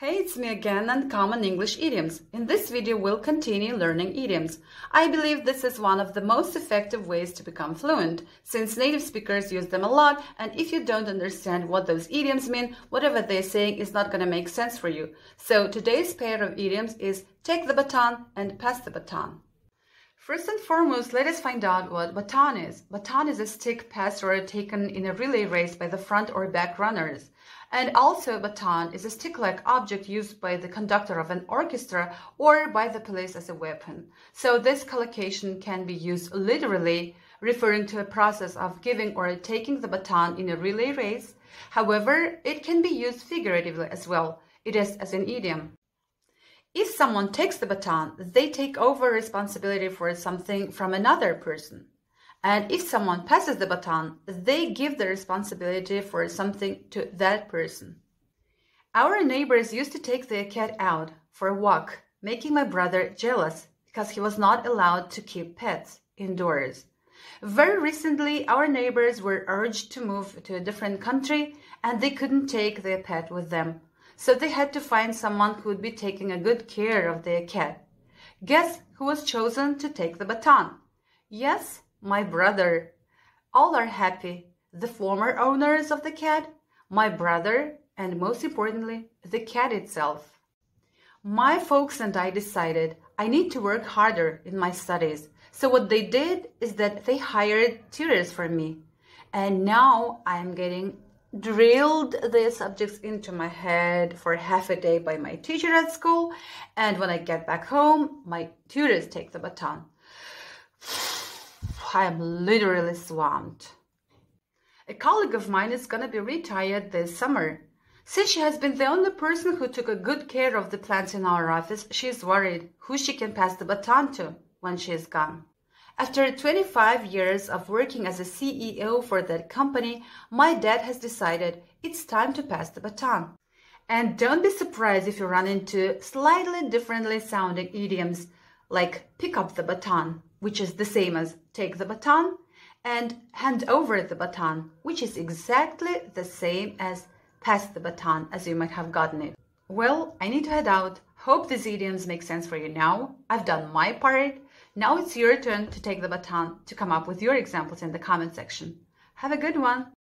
Hey, it's me again and Common English Idioms. In this video, we'll continue learning idioms. I believe this is one of the most effective ways to become fluent, since native speakers use them a lot, and if you don't understand what those idioms mean, whatever they're saying is not going to make sense for you. So today's pair of idioms is take the baton and pass the baton. First and foremost, let us find out what baton is. Baton is a stick passed or taken in a relay race by the front or back runners. And also, a baton is a stick-like object used by the conductor of an orchestra or by the police as a weapon. So this collocation can be used literally, referring to a process of giving or taking the baton in a relay race. However, it can be used figuratively as well. It is as an idiom. If someone takes the baton, they take over responsibility for something from another person. And if someone passes the baton, they give the responsibility for something to that person. Our neighbors used to take their cat out for a walk, making my brother jealous because he was not allowed to keep pets indoors. Very recently, our neighbors were urged to move to a different country and they couldn't take their pet with them. So they had to find someone who would be taking a good care of their cat. Guess who was chosen to take the baton? Yes, my brother. All are happy. The former owners of the cat, my brother, and most importantly, the cat itself. My folks and I decided I need to work harder in my studies. So what they did is that they hired tutors for me. And now I'm getting drilled the subjects into my head for half a day by my teacher at school. And when I get back home, my tutors take the baton. I am literally swamped. A colleague of mine is going to be retired this summer. Since she has been the only person who took a good care of the plants in our office, she is worried who she can pass the baton to when she is gone. After 25 years of working as a CEO for that company, my dad has decided it's time to pass the baton. And don't be surprised if you run into slightly differently sounding idioms like pick up the baton which is the same as take the baton, and hand over the baton, which is exactly the same as pass the baton as you might have gotten it. Well, I need to head out. Hope these idioms make sense for you now. I've done my part. Now it's your turn to take the baton to come up with your examples in the comment section. Have a good one.